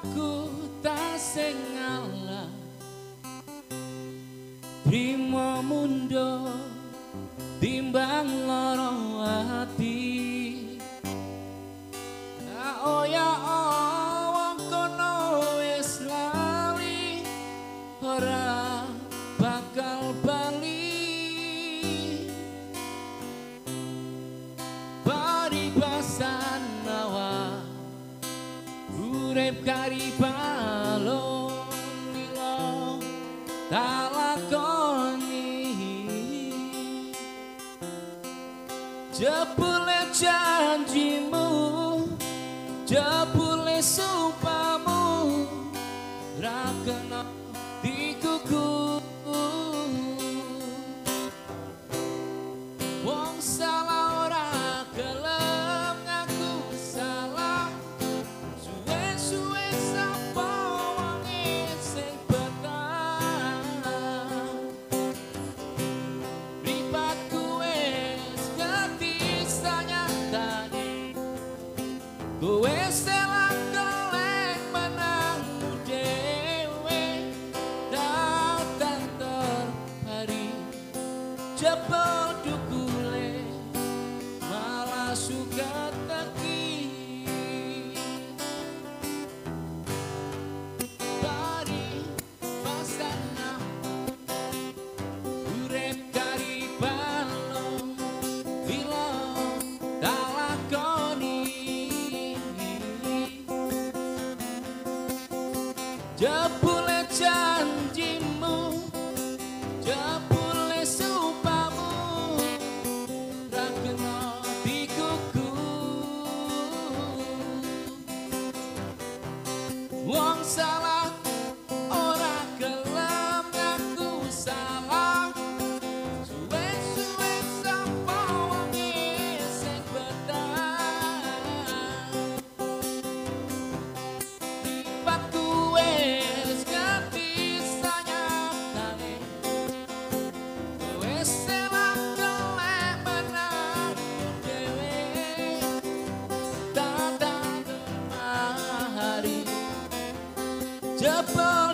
aku tak sengalah Primo mundo timbang loro hati urip kari balon lilo tak lakoni. Jebule janjimu jebule sumpamu ra Kowe selang kelek menangmu dewe Datang terhari. Jebol dukule Jebule janjimu Jebule sumpamu Ra kena dikuku Wong salah up.